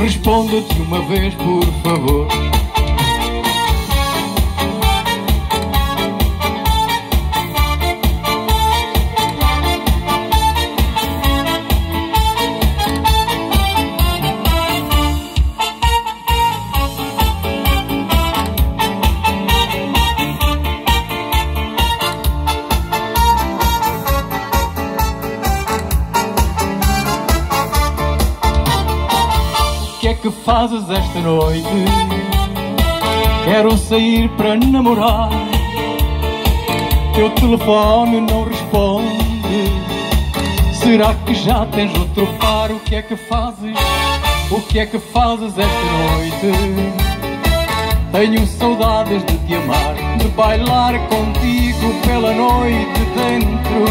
Responda-te uma vez, por favor. Que é que fazes esta noite? Quero sair para namorar. Teu telefone não responde. Será que já tens outro par? O que é que fazes? O que é que fazes esta noite? Tenho saudades de te amar, de bailar contigo pela noite dentro.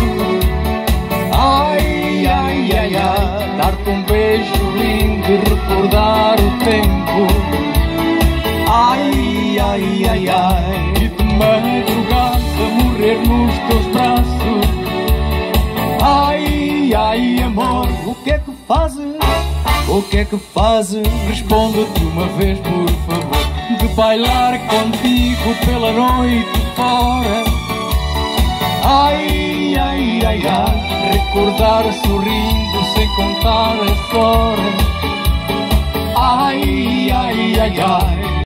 Ai, ai, ai, ai, dar-te um beijo lindo e recordar o tempo. Ai, ai, ai, ai, e de madrugada morrer nos teus braços. Ai, ai, amor, o que é que fazes? O que é que fazes? Responda-te uma vez, por favor. De bailar contigo pela noite fora. Ai, ai, ai, ai, recordar sorrindo sem contar as horas. Ai, ai, ai, ai,